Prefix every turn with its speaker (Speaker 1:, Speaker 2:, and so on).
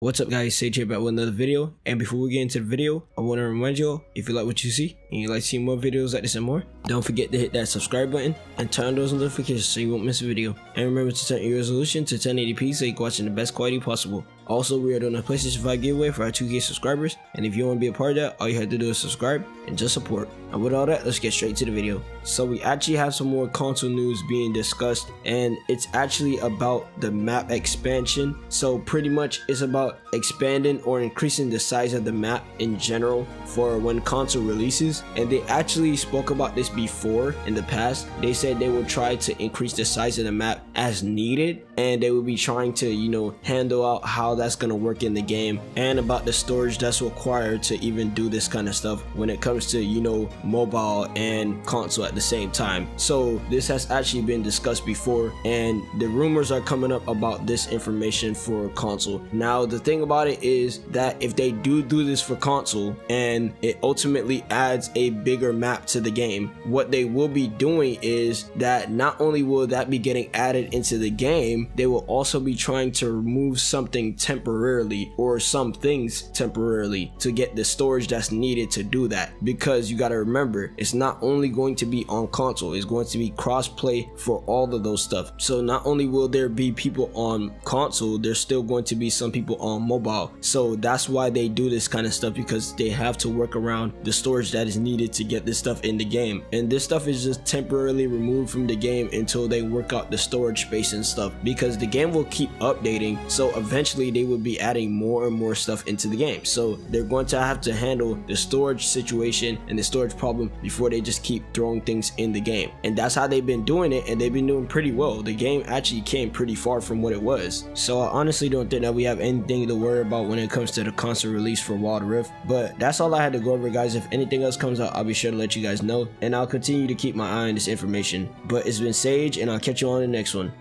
Speaker 1: What's up guys, Sage here back with another video and before we get into the video, I want to remind you all if you like what you see and you like to see more videos like this and more, don't forget to hit that subscribe button and turn on those notifications so you won't miss a video. And remember to set your resolution to 1080p so you can watch in the best quality possible. Also, we are doing a PlayStation 5 giveaway for our 2K subscribers and if you want to be a part of that, all you have to do is subscribe and just support. And with all that, let's get straight to the video. So we actually have some more console news being discussed and it's actually about the map expansion. So pretty much it's about expanding or increasing the size of the map in general for when console releases. And they actually spoke about this before in the past. They said they will try to increase the size of the map as needed and they will be trying to, you know, handle out how that's going to work in the game and about the storage that's required to even do this kind of stuff when it comes to, you know, mobile and console at the same time. So this has actually been discussed before and the rumors are coming up about this information for console. Now the thing about it is that if they do do this for console and it ultimately adds a bigger map to the game, what they will be doing is that not only will that be getting added into the game, they will also be trying to remove something temporarily or some things temporarily to get the storage that's needed to do that. Because you got to remember it's not only going to be on console it's going to be cross-play for all of those stuff. So not only will there be people on console there's still going to be some people on mobile. So that's why they do this kind of stuff because they have to work around the storage that is needed to get this stuff in the game. And this stuff is just temporarily removed from the game until they work out the storage space and stuff because the game will keep updating. So eventually they will be adding more and more stuff into the game. So they're going to have to handle the storage situation and the storage problem before they just keep throwing things in the game. And that's how they've been doing it and they've been doing pretty well. The game actually came pretty far from what it was. So I honestly don't think that we have anything to worry about when it comes to the console release for Wild Rift but that's all I had to go over guys. If anything else comes out I'll be sure to let you guys know and I'll continue to keep my eye on this information. But it's been Sage and I'll catch you on the next one